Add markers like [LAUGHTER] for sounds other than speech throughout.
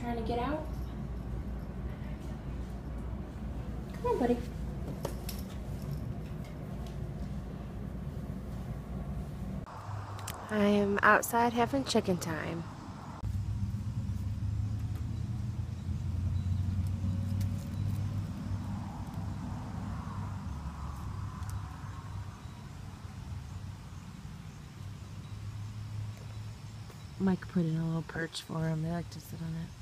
trying to get out? Come on, buddy. I am outside having chicken time. Mike put in a little perch for him. They like to sit on it.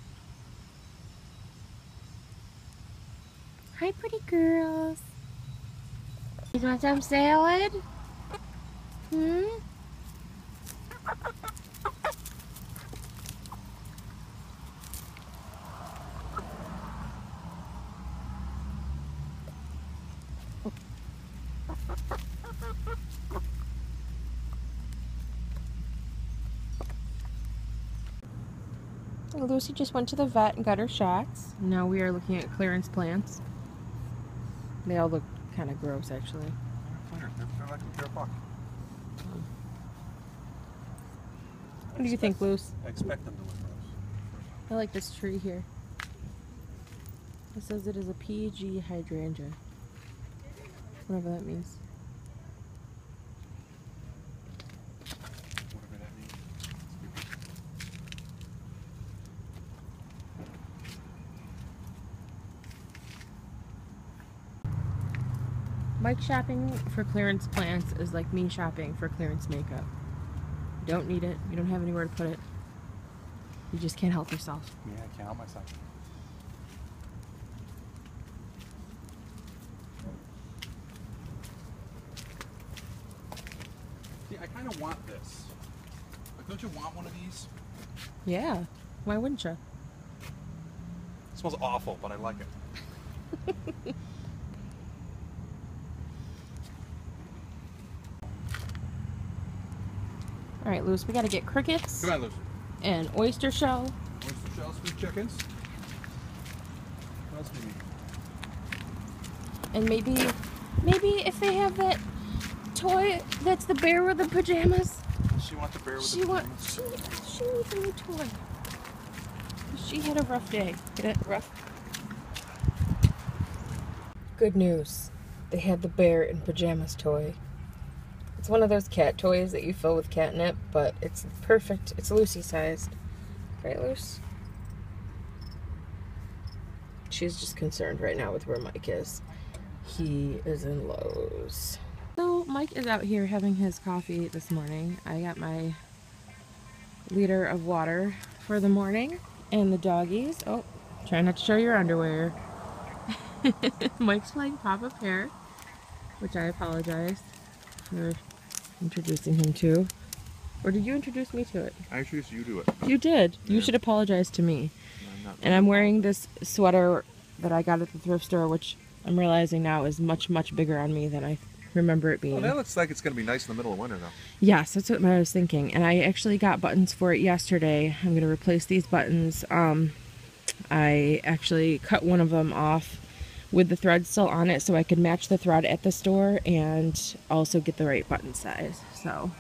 Hi, pretty girls. You want some salad? Hmm? Lucy just went to the vet and got her shots. Now we are looking at clearance plants. They all look kind of gross, actually. They're, they're like a pure buck. What do you think, Luce? I expect them to look gross. I like this tree here. It says it is a PG hydrangea. Whatever that means. Whatever that means. Mike shopping for clearance plants is like me shopping for clearance makeup. You don't need it. You don't have anywhere to put it. You just can't help yourself. Yeah, I can't help myself. See, I kind of want this. Like, don't you want one of these? Yeah. Why wouldn't you? It smells awful, but I like it. [LAUGHS] All right, Luce, we got to get crickets Come on, Lucy. and oyster shell. Oyster shells for the chickens. What else do you need? And maybe, maybe if they have that toy that's the bear with the pajamas, Does she want the bear with she the pajamas? she, she needs a new toy. She had a rough day. Get it? Rough. Good news. They had the bear in pajamas toy. It's one of those cat toys that you fill with catnip, but it's perfect. It's Lucy sized. Right, Luce? She's just concerned right now with where Mike is. He is in Lowe's. So Mike is out here having his coffee this morning. I got my liter of water for the morning and the doggies. Oh, try not to show your underwear. [LAUGHS] Mike's playing Papa Pear, which I apologize for introducing him to. Or did you introduce me to it? I introduced you to it. You did. You should apologize to me. I'm And I'm wearing this sweater that I got at the thrift store, which I'm realizing now is much, much bigger on me than I remember it being. Well, that looks like it's going to be nice in the middle of winter, though. Yes, that's what I was thinking. And I actually got buttons for it yesterday. I'm going to replace these buttons. Um, I actually cut one of them off with the thread still on it so I could match the thread at the store and also get the right button size. So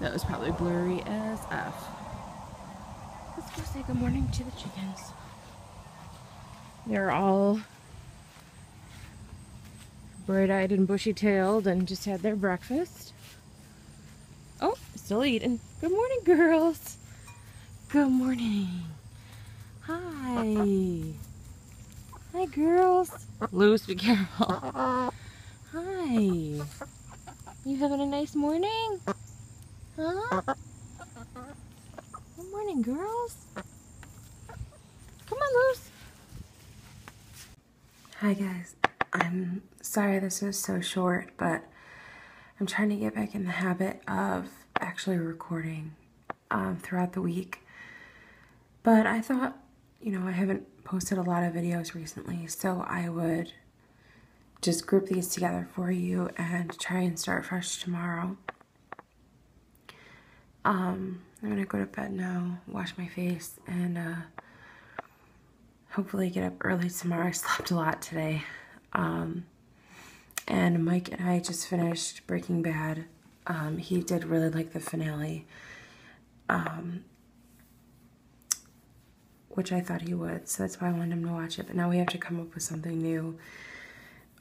that was probably blurry as F. Let's go say good morning to the chickens. They're all bright-eyed and bushy-tailed and just had their breakfast. Oh, still eating. Good morning, girls. Good morning. Hi. [LAUGHS] Hi, girls. Luce, be careful. Hi. You having a nice morning? Huh? Good morning, girls. Come on, Luce. Hi, guys. I'm sorry this was so short, but I'm trying to get back in the habit of actually recording um, throughout the week. But I thought, you know, I haven't posted a lot of videos recently, so I would just group these together for you and try and start fresh tomorrow. Um, I'm gonna go to bed now, wash my face, and uh, hopefully get up early tomorrow. I slept a lot today. Um, and Mike and I just finished Breaking Bad. Um, he did really like the finale. Um, which I thought he would, so that's why I wanted him to watch it. But now we have to come up with something new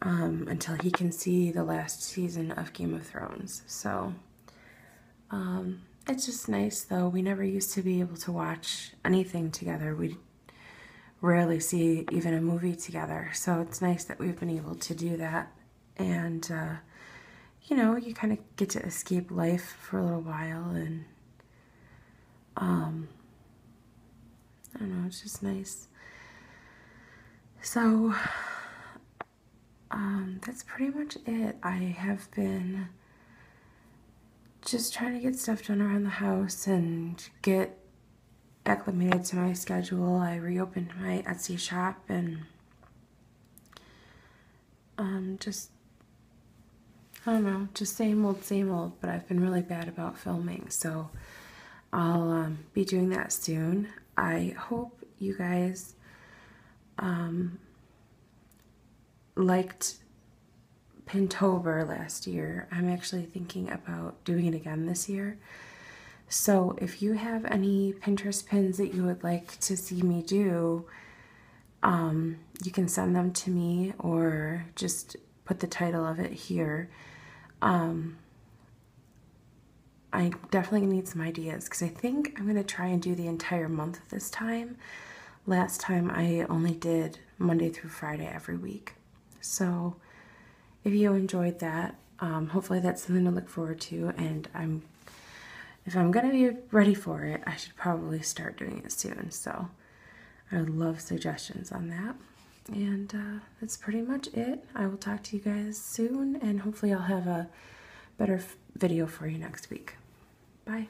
um, until he can see the last season of Game of Thrones. So um, it's just nice, though. We never used to be able to watch anything together. We rarely see even a movie together, so it's nice that we've been able to do that. And uh, you know, you kind of get to escape life for a little while and um I don't know, it's just nice. So um that's pretty much it. I have been just trying to get stuff done around the house and get acclimated to my schedule. I reopened my Etsy shop and um just I don't know, just same old, same old, but I've been really bad about filming, so I'll um, be doing that soon. I hope you guys um, liked Pintober last year. I'm actually thinking about doing it again this year. So if you have any Pinterest pins that you would like to see me do, um, you can send them to me or just put the title of it here. Um, I definitely need some ideas because I think I'm going to try and do the entire month this time. Last time I only did Monday through Friday every week. So if you enjoyed that, um, hopefully that's something to look forward to. And I'm, if I'm going to be ready for it, I should probably start doing it soon. So I would love suggestions on that. And uh, that's pretty much it. I will talk to you guys soon, and hopefully, I'll have a better video for you next week. Bye.